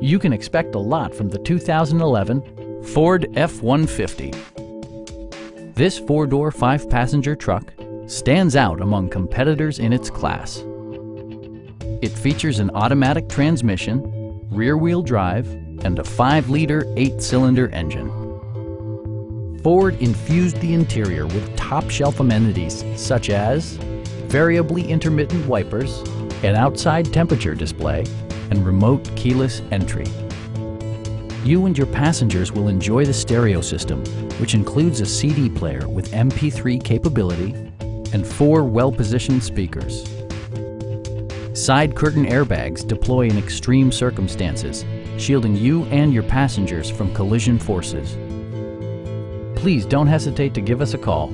you can expect a lot from the 2011 Ford F-150. This four-door, five-passenger truck stands out among competitors in its class. It features an automatic transmission, rear-wheel drive, and a 5-liter, 8-cylinder engine. Ford infused the interior with top-shelf amenities such as variably intermittent wipers, an outside temperature display, and remote keyless entry. You and your passengers will enjoy the stereo system, which includes a CD player with MP3 capability and four well-positioned speakers. Side curtain airbags deploy in extreme circumstances, shielding you and your passengers from collision forces. Please don't hesitate to give us a call